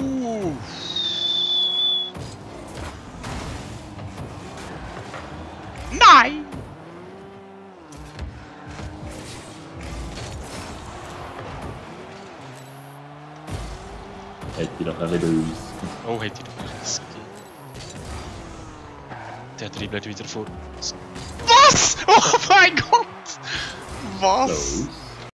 Oeh. Nee! Heet oh, hij nog een de. Oh, heet die nog eens. Der blijft wieder vor. Was? Oh my god. Was?